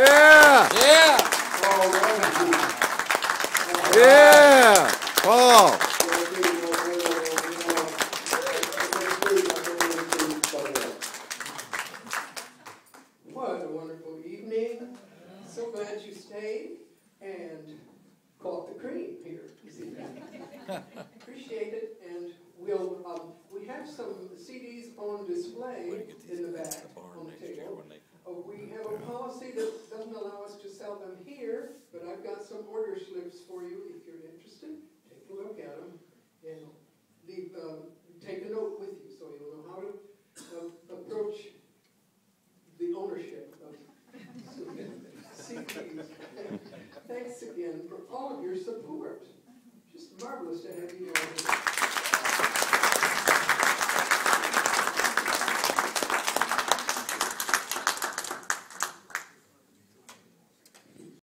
Yeah. Yeah. Yeah. Paul. What a wonderful evening. So glad you stayed and caught the cream here this evening. Appreciate it, and we'll, um, we have some CDs on display in the back on the table. Uh, we have a policy that doesn't allow us to sell them here, but I've got some order slips for you if you're interested. Take a look at them and leave, um, take a note with you so you'll know how to uh, approach the ownership of CDs. Thanks again for all of your support. Just marvelous to have you all